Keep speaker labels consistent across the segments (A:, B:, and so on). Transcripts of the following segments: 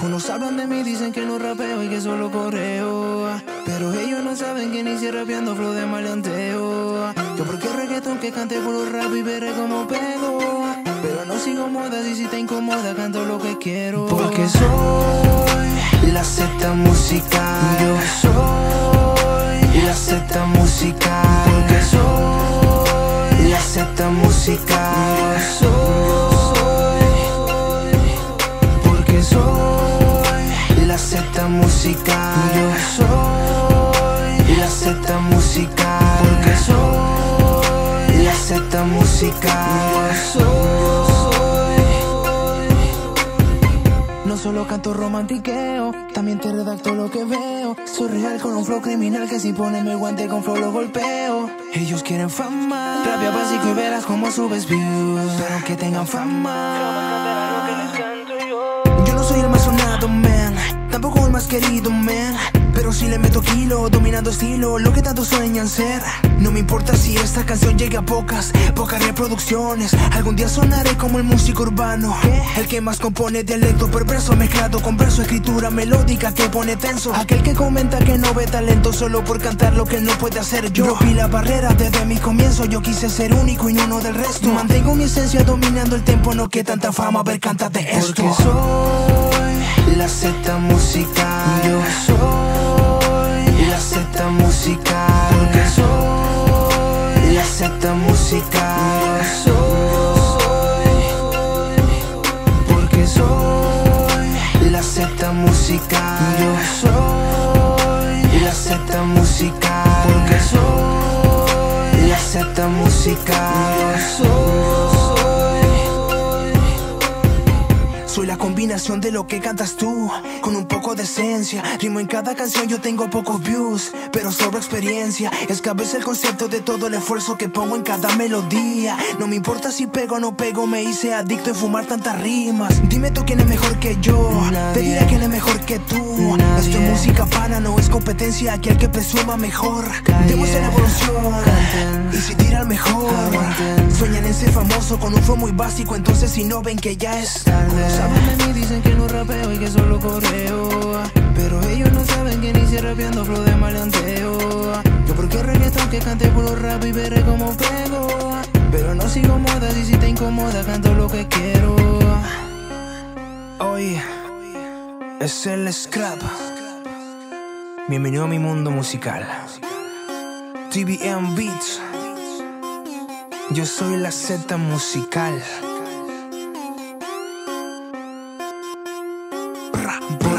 A: Unos hablan de mí, dicen que no rapeo y que solo correo. Pero ellos no saben que inicié rapeando flow de maleanteo. Yo porque reggaeton que cante puro rap y veré cómo pego. Pero no sigo modas y si te incomoda canto lo que quiero. Porque soy la Z musical. Yo soy la Z musical. Porque soy la Z musical. Yo soy la Z musical. Porque soy la Z musical. Yo soy. No solo canto romantiqueo, también te redacto lo que veo. Soy real con un flow criminal que si ponen el guante con flow lo golpeo. Ellos quieren fama, rapia básico y verás cómo subes views. Pero que tengan fama. Tampoco el más querido, man. Pero si le meto kilo, dominando estilo, lo que tanto sueñan ser. No me importa si esta canción llega a pocas, pocas reproducciones. Algún día sonaré como el músico urbano. El que más compone dialecto perverso mezclado con verso, escritura melódica que pone tenso. Aquel que comenta que no ve talento solo por cantar lo que no puede hacer yo. Rompí la barrera desde mi comienzo, yo quise ser único y no uno del resto. Mantengo mi esencia dominando el tempo, no que tanta fama, a ver, cántate esto. Porque soy la Z musical. Yo soy la Z musical. Porque soy la Z musical. Yo soy. Porque soy la Z musical. Yo soy la Z musical. Porque soy la Z musical. Yo soy. Soy la combinación de lo que cantas tú, con un poco de esencia. Rimo en cada canción, yo tengo pocos views, pero sobre experiencia. Es que a veces el concepto de todo el esfuerzo que pongo en cada melodía. No me importa si pego o no pego, me hice adicto en fumar tantas rimas. Dime tú quién es mejor que yo, te diré quién es mejor que tú. Esto es música pana, no es competencia. Aquí el que presuma mejor. Debo ser evolución, y si tira el mejor. Sueñan en ser famoso con un flow muy básico, entonces si no ven que ya es tarde. De mí, dicen que no rapeo y que solo correo. Pero ellos no saben que inicié rapeando flow de maleanteo. Yo porque reggaeton que cante puro rap y veré cómo pego. Pero no sigo modas y si te incomoda canto lo que quiero. Oye, es el scrap. Bienvenido a mi mundo musical. TBM Beats. Yo soy la Z musical.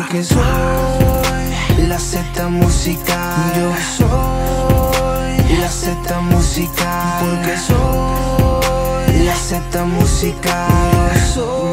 A: Porque soy la Z musical. Yo soy la Z musical. Porque soy la Z musical. Yo soy